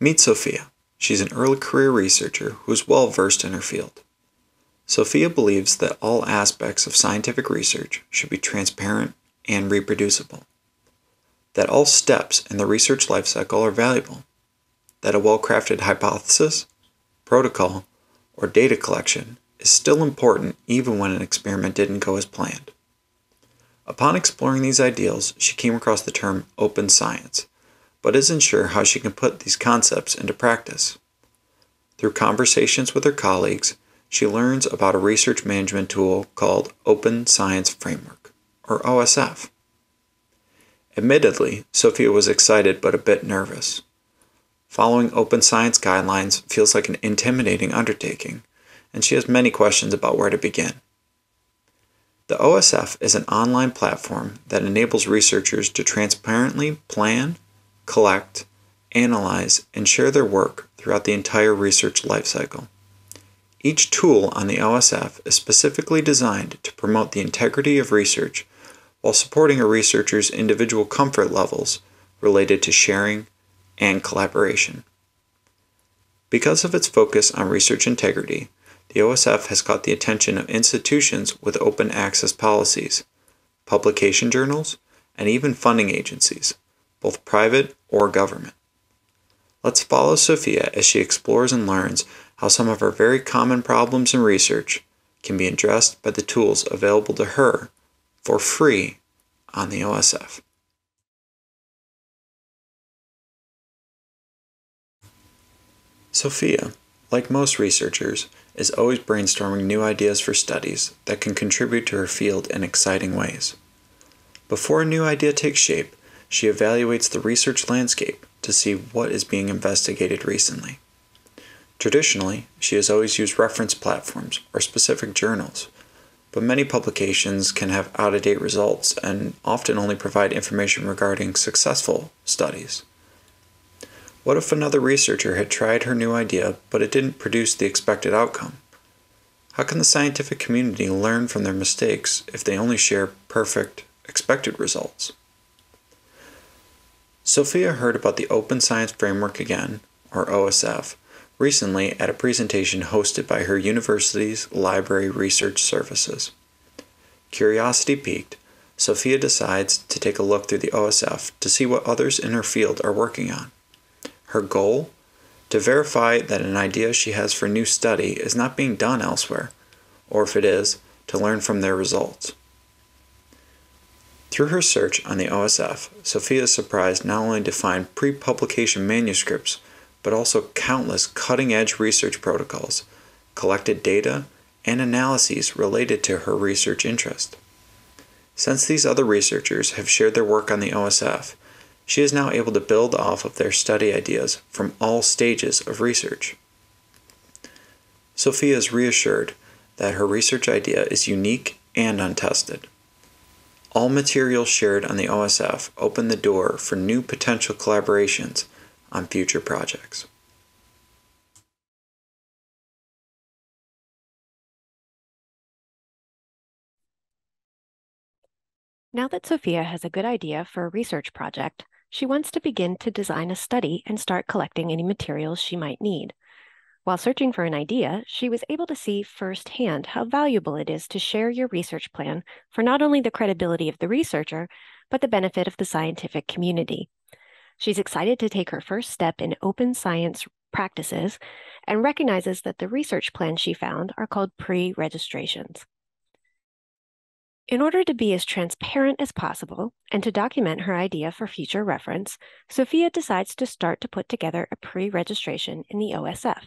Meet Sophia. She's an early career researcher who is well versed in her field. Sophia believes that all aspects of scientific research should be transparent and reproducible, that all steps in the research lifecycle are valuable, that a well crafted hypothesis, protocol, or data collection is still important even when an experiment didn't go as planned. Upon exploring these ideals, she came across the term open science, but isn't sure how she can put these concepts into practice. Through conversations with her colleagues, she learns about a research management tool called Open Science Framework, or OSF. Admittedly, Sophia was excited but a bit nervous. Following open science guidelines feels like an intimidating undertaking, and she has many questions about where to begin. The OSF is an online platform that enables researchers to transparently plan, collect, analyze, and share their work throughout the entire research lifecycle. Each tool on the OSF is specifically designed to promote the integrity of research while supporting a researcher's individual comfort levels related to sharing and collaboration. Because of its focus on research integrity, the OSF has caught the attention of institutions with open access policies, publication journals, and even funding agencies, both private or government. Let's follow Sophia as she explores and learns how some of her very common problems in research can be addressed by the tools available to her for free on the OSF. Sophia, like most researchers, is always brainstorming new ideas for studies that can contribute to her field in exciting ways. Before a new idea takes shape, she evaluates the research landscape to see what is being investigated recently. Traditionally, she has always used reference platforms or specific journals, but many publications can have out of date results and often only provide information regarding successful studies. What if another researcher had tried her new idea but it didn't produce the expected outcome? How can the scientific community learn from their mistakes if they only share perfect, expected results? Sophia heard about the Open Science Framework again, or OSF, recently at a presentation hosted by her university's Library Research Services. Curiosity piqued, Sophia decides to take a look through the OSF to see what others in her field are working on. Her goal? To verify that an idea she has for new study is not being done elsewhere, or if it is, to learn from their results. Through her search on the OSF, Sophia is surprised not only to find pre publication manuscripts but also countless cutting edge research protocols, collected data, and analyses related to her research interest. Since these other researchers have shared their work on the OSF, she is now able to build off of their study ideas from all stages of research. Sophia is reassured that her research idea is unique and untested. All materials shared on the OSF open the door for new potential collaborations on future projects. Now that Sophia has a good idea for a research project, she wants to begin to design a study and start collecting any materials she might need. While searching for an idea, she was able to see firsthand how valuable it is to share your research plan for not only the credibility of the researcher, but the benefit of the scientific community. She's excited to take her first step in open science practices and recognizes that the research plans she found are called pre registrations. In order to be as transparent as possible and to document her idea for future reference, Sophia decides to start to put together a pre registration in the OSF.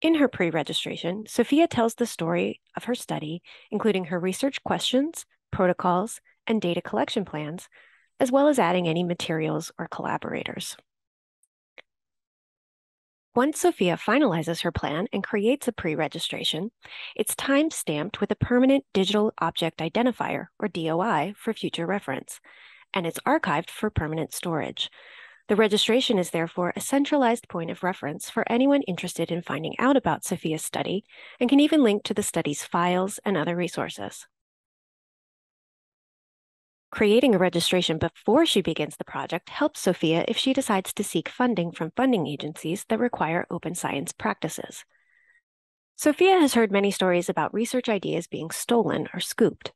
In her pre registration, Sophia tells the story of her study, including her research questions, protocols, and data collection plans, as well as adding any materials or collaborators. Once Sophia finalizes her plan and creates a pre-registration, it's time-stamped with a permanent digital object identifier, or DOI, for future reference, and it's archived for permanent storage. The registration is therefore a centralized point of reference for anyone interested in finding out about Sophia's study and can even link to the study's files and other resources. Creating a registration before she begins the project helps Sophia if she decides to seek funding from funding agencies that require open science practices. Sophia has heard many stories about research ideas being stolen or scooped.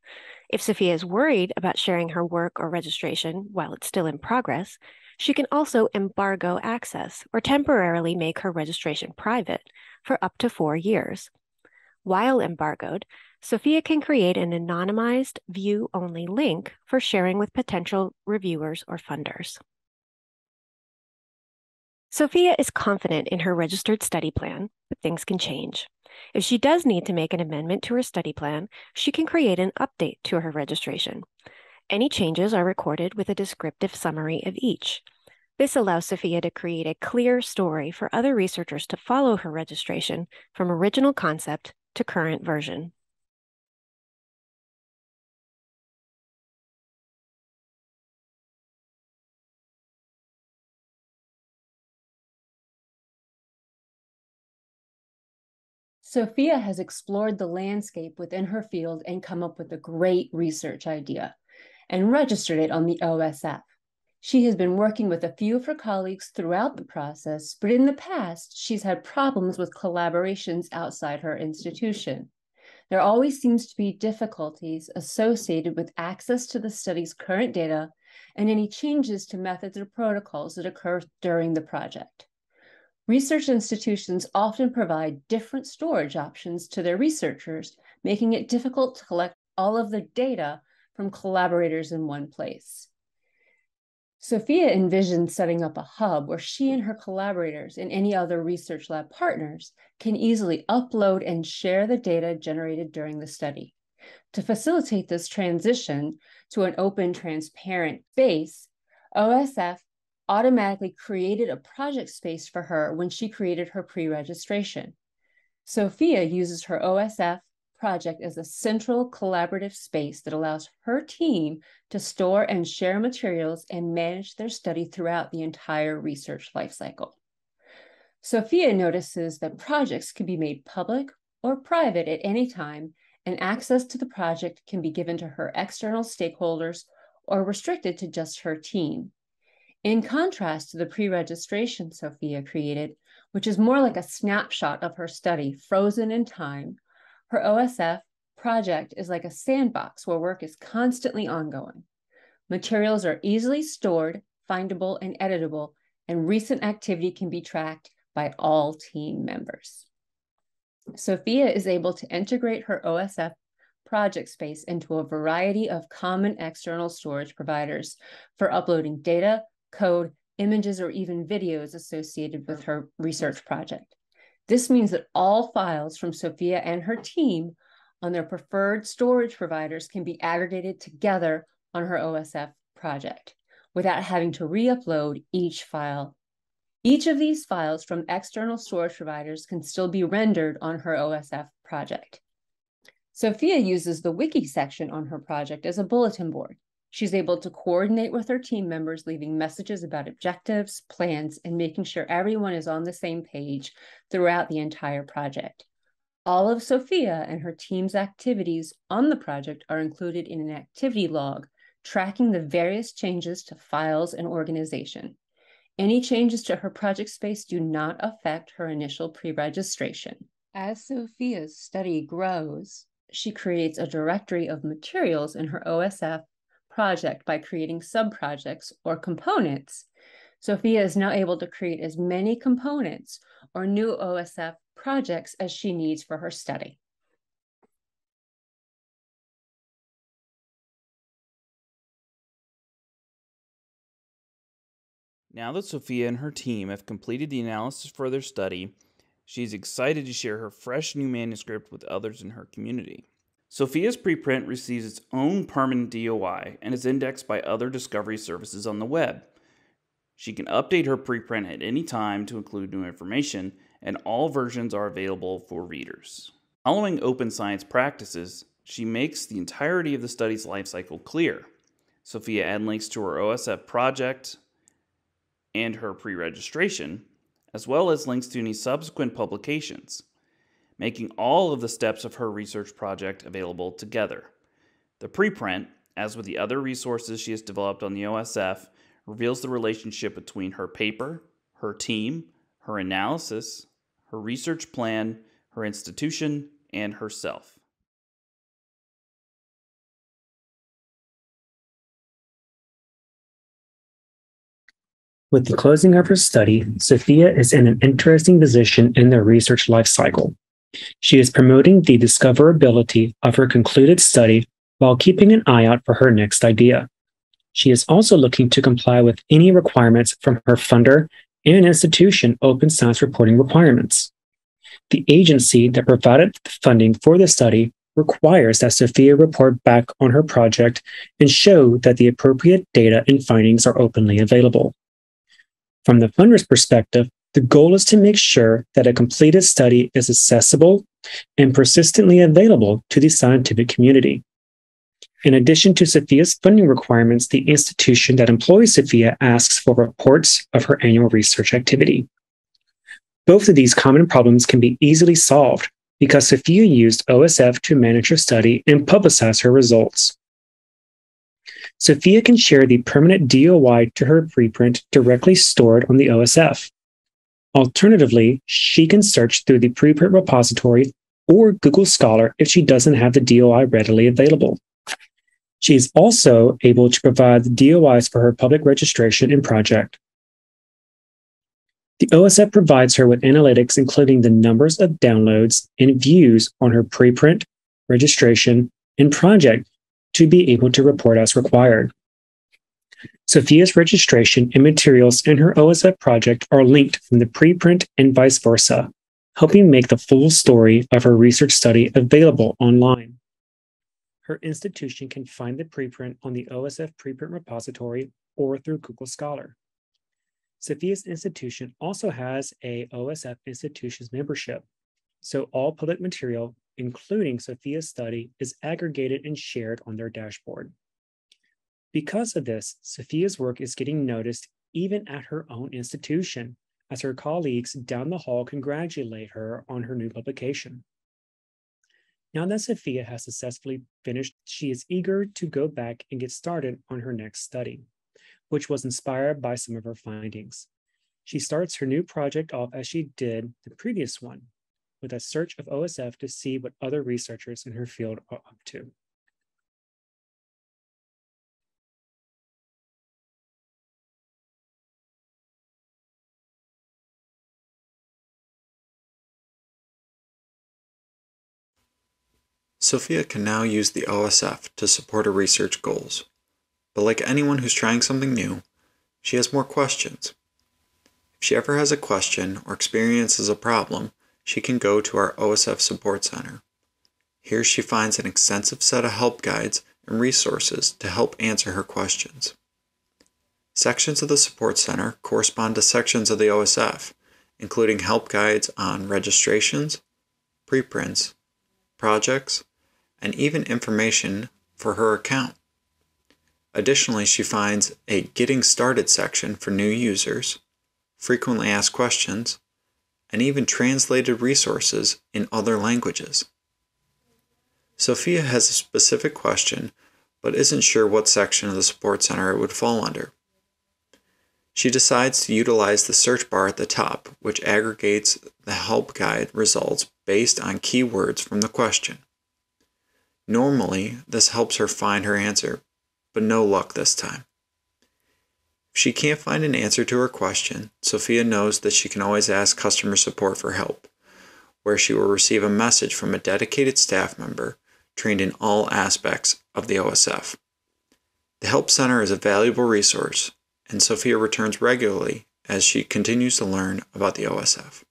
If Sophia is worried about sharing her work or registration while it's still in progress, she can also embargo access or temporarily make her registration private for up to four years. While embargoed, Sophia can create an anonymized view only link for sharing with potential reviewers or funders. Sophia is confident in her registered study plan, but things can change. If she does need to make an amendment to her study plan, she can create an update to her registration. Any changes are recorded with a descriptive summary of each. This allows Sophia to create a clear story for other researchers to follow her registration from original concept to current version. Sophia has explored the landscape within her field and come up with a great research idea and registered it on the OSF. She has been working with a few of her colleagues throughout the process, but in the past, she's had problems with collaborations outside her institution. There always seems to be difficulties associated with access to the study's current data and any changes to methods or protocols that occur during the project. Research institutions often provide different storage options to their researchers, making it difficult to collect all of the data from collaborators in one place. Sophia envisioned setting up a hub where she and her collaborators and any other research lab partners can easily upload and share the data generated during the study. To facilitate this transition to an open, transparent space, OSF automatically created a project space for her when she created her pre-registration. Sophia uses her OSF project as a central collaborative space that allows her team to store and share materials and manage their study throughout the entire research lifecycle. Sophia notices that projects can be made public or private at any time, and access to the project can be given to her external stakeholders or restricted to just her team. In contrast to the pre registration Sophia created, which is more like a snapshot of her study frozen in time, her OSF project is like a sandbox where work is constantly ongoing. Materials are easily stored, findable, and editable, and recent activity can be tracked by all team members. Sophia is able to integrate her OSF project space into a variety of common external storage providers for uploading data, code, images, or even videos associated with her research project. This means that all files from Sophia and her team on their preferred storage providers can be aggregated together on her OSF project without having to re-upload each file. Each of these files from external storage providers can still be rendered on her OSF project. Sophia uses the wiki section on her project as a bulletin board. She's able to coordinate with her team members, leaving messages about objectives, plans, and making sure everyone is on the same page throughout the entire project. All of Sophia and her team's activities on the project are included in an activity log, tracking the various changes to files and organization. Any changes to her project space do not affect her initial pre-registration. As Sophia's study grows, she creates a directory of materials in her OSF project by creating subprojects or components, Sophia is now able to create as many components or new OSF projects as she needs for her study. Now that Sophia and her team have completed the analysis for their study, she's excited to share her fresh new manuscript with others in her community. Sophia's preprint receives its own permanent DOI and is indexed by other discovery services on the web. She can update her preprint at any time to include new information, and all versions are available for readers. Following open science practices, she makes the entirety of the study's life cycle clear. Sophia adds links to her OSF project and her pre registration, as well as links to any subsequent publications making all of the steps of her research project available together. The preprint, as with the other resources she has developed on the OSF, reveals the relationship between her paper, her team, her analysis, her research plan, her institution, and herself. With the closing of her study, Sophia is in an interesting position in the research life cycle. She is promoting the discoverability of her concluded study while keeping an eye out for her next idea. She is also looking to comply with any requirements from her funder and institution open science reporting requirements. The agency that provided the funding for the study requires that Sophia report back on her project and show that the appropriate data and findings are openly available. From the funder's perspective, the goal is to make sure that a completed study is accessible and persistently available to the scientific community. In addition to Sophia's funding requirements, the institution that employs Sophia asks for reports of her annual research activity. Both of these common problems can be easily solved because Sophia used OSF to manage her study and publicize her results. Sophia can share the permanent DOI to her preprint directly stored on the OSF. Alternatively, she can search through the preprint repository or Google Scholar if she doesn't have the DOI readily available. She is also able to provide the DOIs for her public registration and project. The OSF provides her with analytics including the numbers of downloads and views on her preprint, registration, and project to be able to report as required. Sophia's registration and materials in her OSF project are linked from the preprint and vice versa, helping make the full story of her research study available online. Her institution can find the preprint on the OSF preprint repository or through Google Scholar. Sophia's institution also has a OSF institutions membership, so all public material, including Sophia's study, is aggregated and shared on their dashboard. Because of this, Sophia's work is getting noticed even at her own institution, as her colleagues down the hall congratulate her on her new publication. Now that Sophia has successfully finished, she is eager to go back and get started on her next study, which was inspired by some of her findings. She starts her new project off as she did the previous one, with a search of OSF to see what other researchers in her field are up to. Sophia can now use the OSF to support her research goals. But like anyone who's trying something new, she has more questions. If she ever has a question or experiences a problem, she can go to our OSF Support Center. Here she finds an extensive set of help guides and resources to help answer her questions. Sections of the Support Center correspond to sections of the OSF, including help guides on registrations, preprints, projects, and even information for her account. Additionally, she finds a Getting Started section for new users, frequently asked questions, and even translated resources in other languages. Sophia has a specific question but isn't sure what section of the support center it would fall under. She decides to utilize the search bar at the top, which aggregates the help guide results based on keywords from the question. Normally, this helps her find her answer, but no luck this time. If she can't find an answer to her question, Sophia knows that she can always ask customer support for help, where she will receive a message from a dedicated staff member trained in all aspects of the OSF. The Help Center is a valuable resource, and Sophia returns regularly as she continues to learn about the OSF.